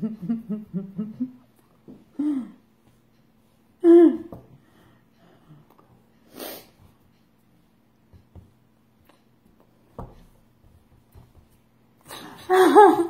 Ha ha ha!